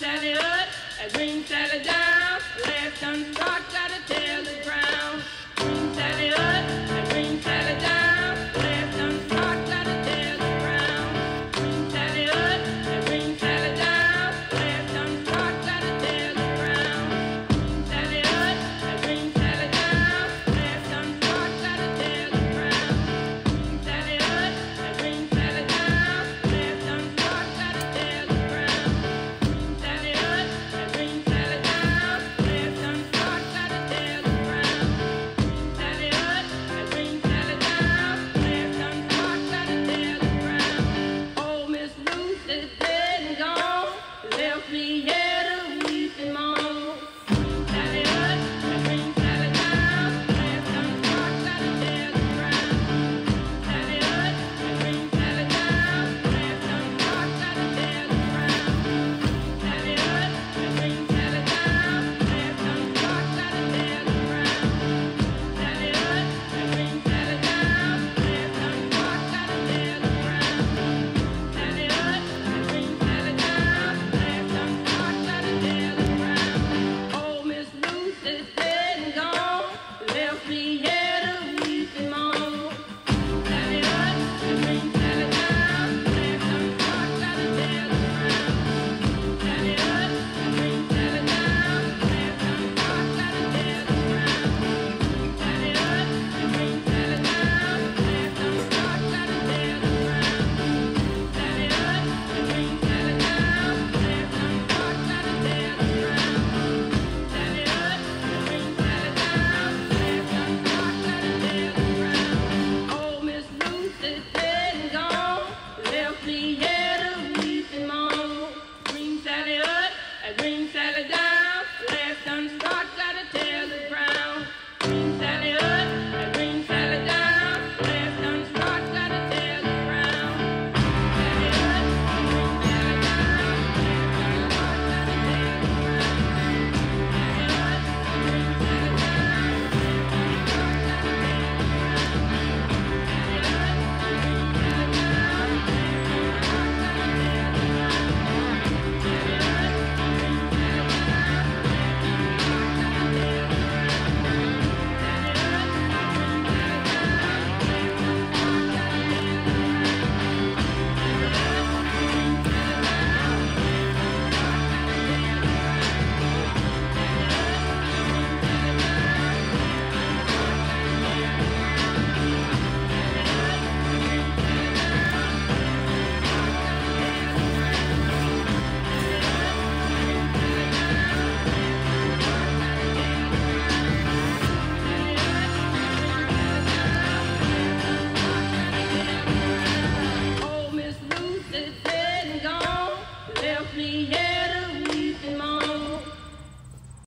salad up, I bring salad. Happy Yeah. me, yeah.